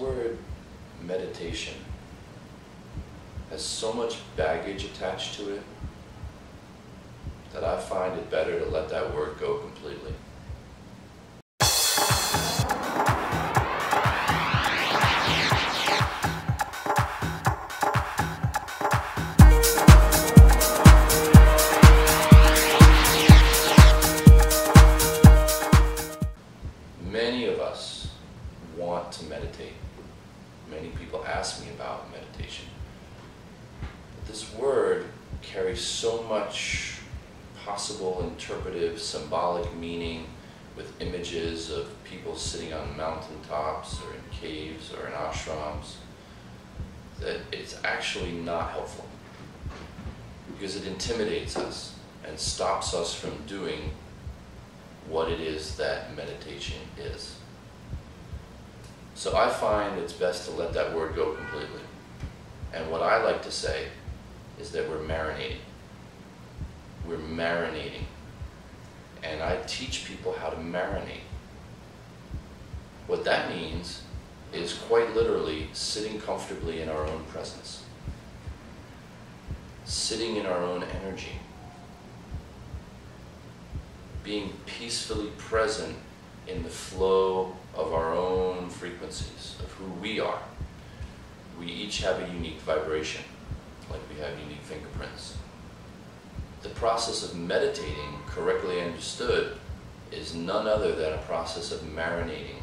word meditation has so much baggage attached to it that I find it better to let that word go completely. Many of us want to meditate. Many people ask me about meditation. But this word carries so much possible interpretive, symbolic meaning with images of people sitting on mountaintops or in caves or in ashrams that it's actually not helpful because it intimidates us and stops us from doing what it is that meditation is. So I find it's best to let that word go completely. And what I like to say is that we're marinating. We're marinating. And I teach people how to marinate. What that means is quite literally sitting comfortably in our own presence, sitting in our own energy being peacefully present in the flow of our own we are. We each have a unique vibration, like we have unique fingerprints. The process of meditating, correctly understood, is none other than a process of marinating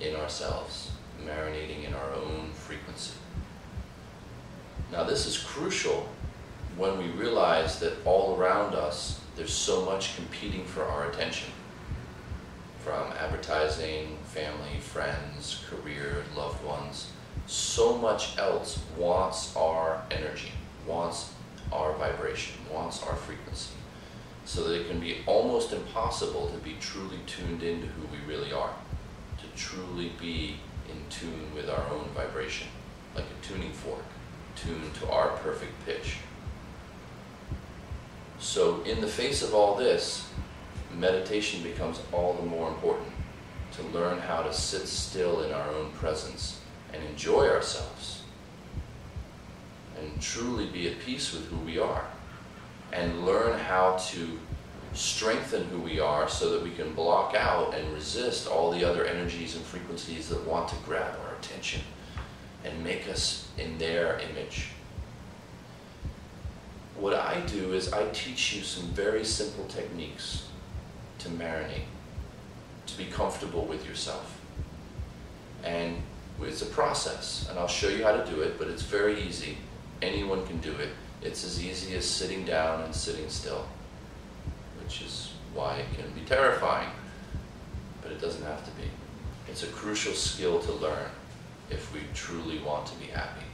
in ourselves, marinating in our own frequency. Now, this is crucial when we realize that all around us there's so much competing for our attention advertising, family, friends, career, loved ones. So much else wants our energy, wants our vibration, wants our frequency. So that it can be almost impossible to be truly tuned into who we really are, to truly be in tune with our own vibration, like a tuning fork, tuned to our perfect pitch. So, in the face of all this, meditation becomes all the more important to learn how to sit still in our own presence and enjoy ourselves and truly be at peace with who we are and learn how to strengthen who we are so that we can block out and resist all the other energies and frequencies that want to grab our attention and make us in their image. What I do is I teach you some very simple techniques to marinate, to be comfortable with yourself. And it's a process, and I'll show you how to do it, but it's very easy. Anyone can do it. It's as easy as sitting down and sitting still, which is why it can be terrifying, but it doesn't have to be. It's a crucial skill to learn if we truly want to be happy.